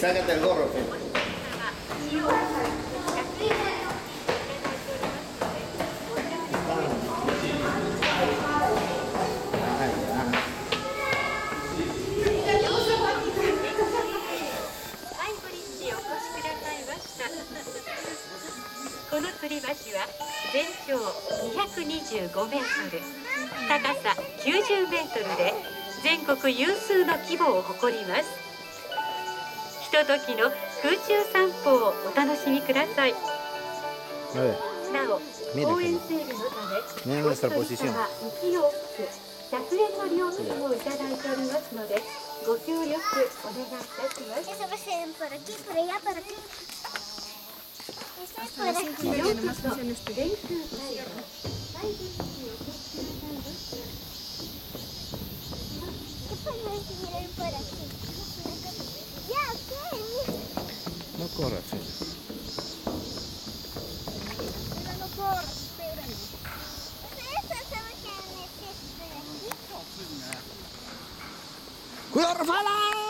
Sácate el gorro, Fe. この吊り橋は全長225メートル、高さ90メートルで全国有数の規模を誇ります。ひとときの空中散歩をお楽しみください。なお、公園整備のため、お一人.様1往復100円の料金をいただいておりますので、ご協力お願いいたします。No corra, Felipe. No corra,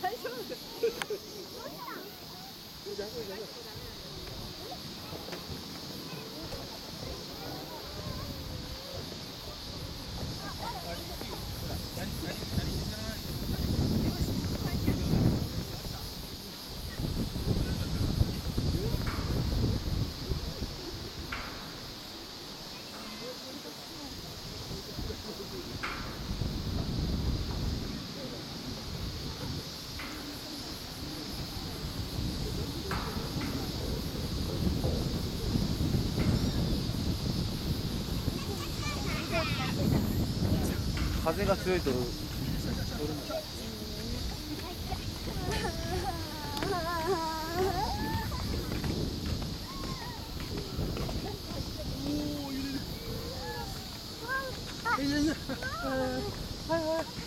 很爽。風が強いとはいはい